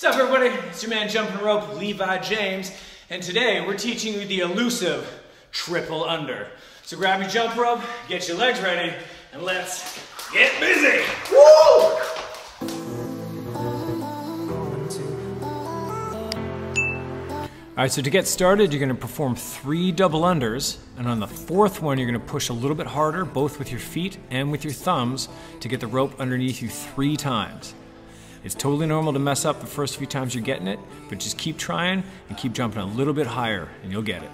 What's up everybody? It's your man Jumping Rope, Levi James, and today we're teaching you the elusive triple under. So grab your jump rope, get your legs ready, and let's get busy! Woo! All right, so to get started, you're gonna perform three double unders, and on the fourth one, you're gonna push a little bit harder, both with your feet and with your thumbs, to get the rope underneath you three times. It's totally normal to mess up the first few times you're getting it, but just keep trying and keep jumping a little bit higher and you'll get it.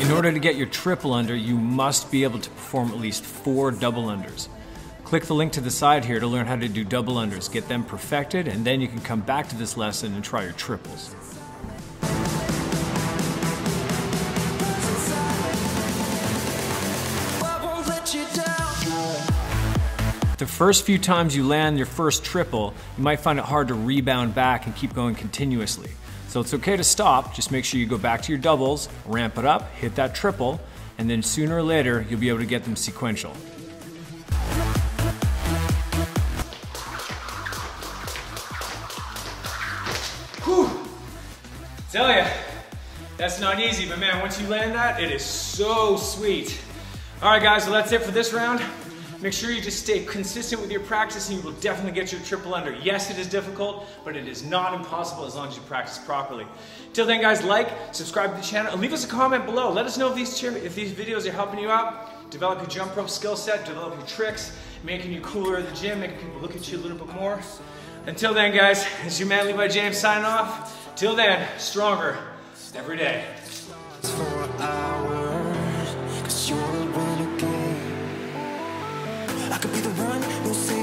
In order to get your triple under, you must be able to perform at least four double unders. Click the link to the side here to learn how to do double unders. Get them perfected, and then you can come back to this lesson and try your triples. The first few times you land your first triple, you might find it hard to rebound back and keep going continuously. So it's okay to stop, just make sure you go back to your doubles, ramp it up, hit that triple, and then sooner or later you'll be able to get them sequential. Tell ya, that's not easy, but man, once you land that, it is so sweet. All right, guys, so that's it for this round. Make sure you just stay consistent with your practice and you will definitely get your triple under. Yes, it is difficult, but it is not impossible as long as you practice properly. Till then, guys, like, subscribe to the channel, and leave us a comment below. Let us know if these, if these videos are helping you out, develop your jump rope skill set, develop your tricks, making you cooler at the gym, making people look at you a little bit more. Until then, guys, it's your man Levi James signing off. Till then, stronger every day. I could be the one who'll say